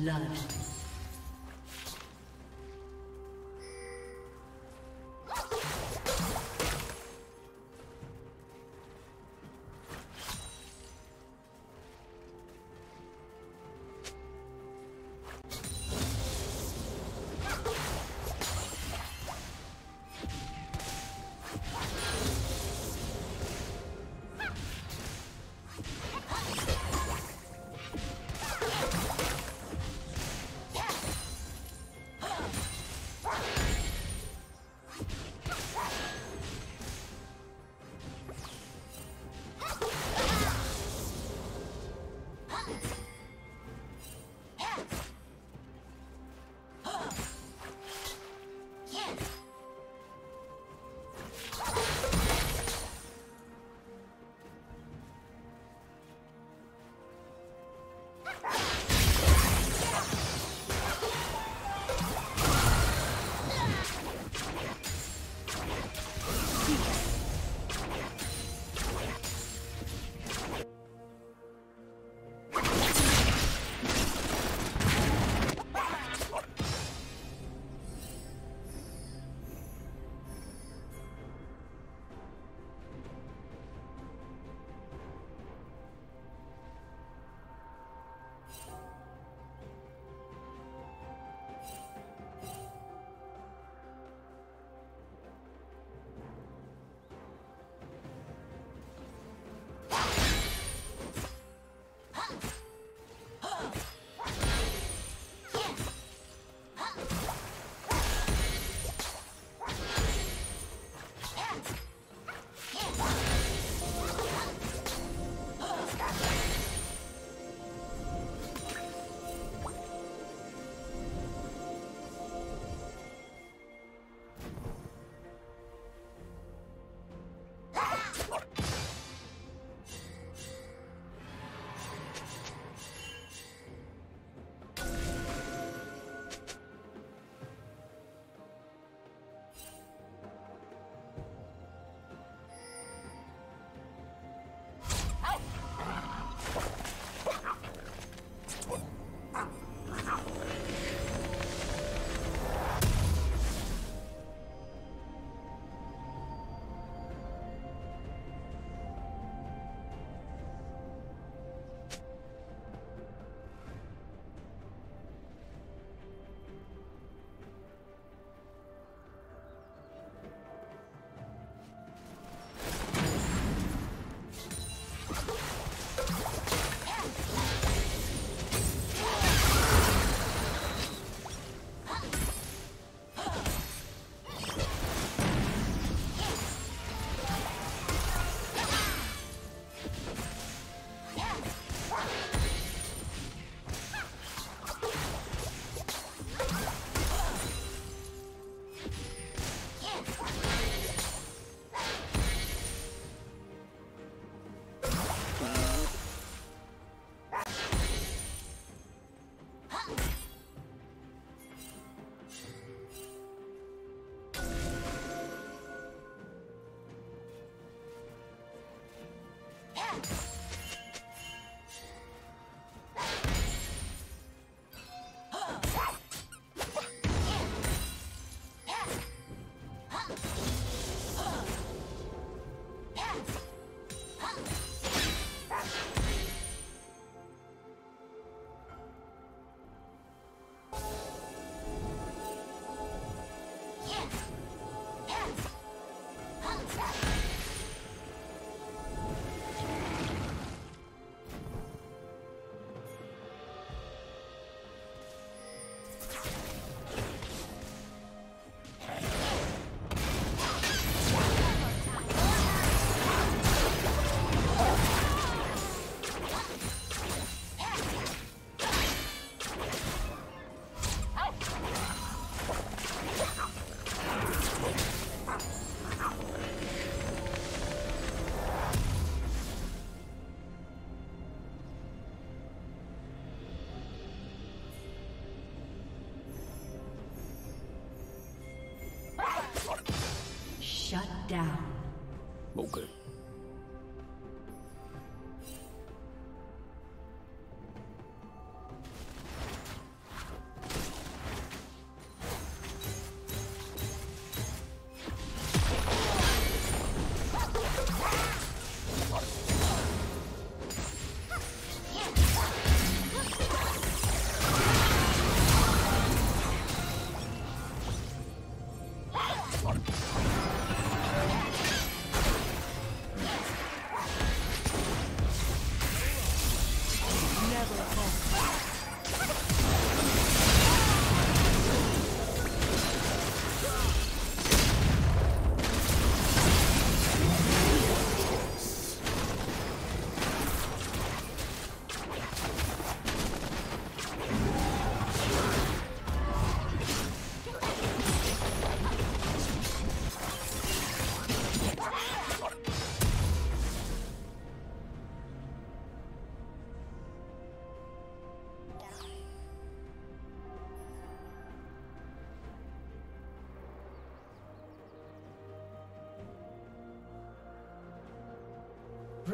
Blood.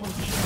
Blue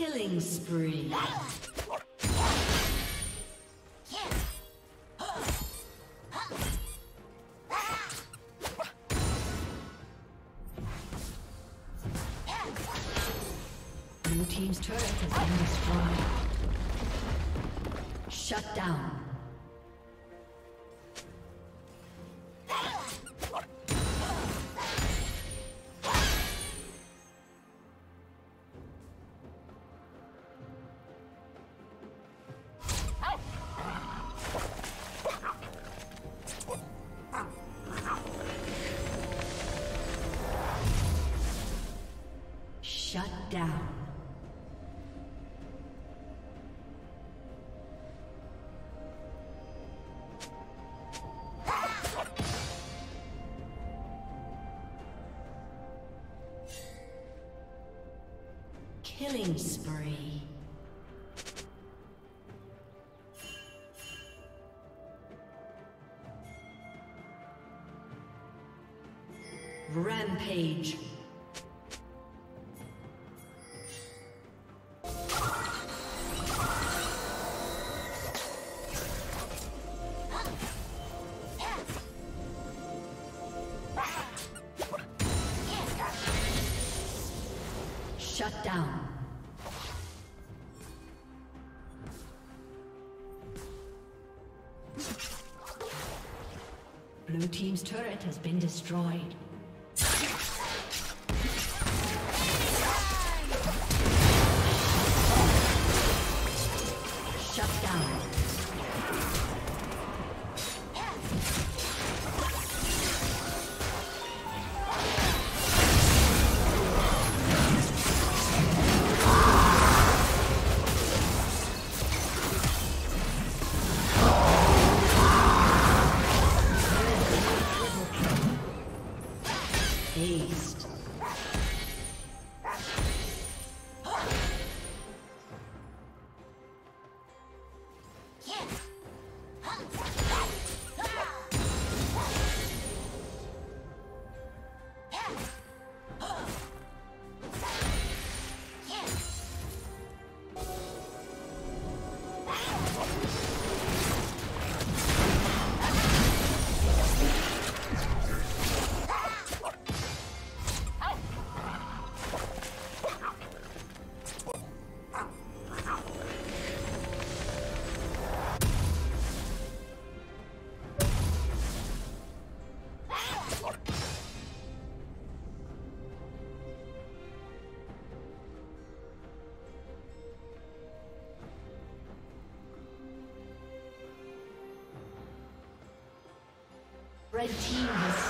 Killing spree. Shut down. Killing spree. Rampage. Destroyed. Red team has